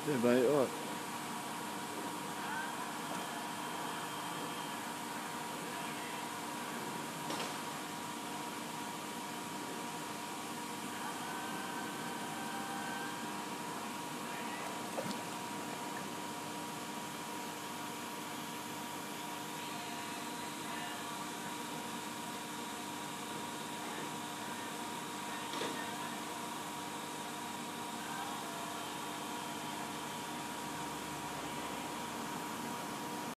对吧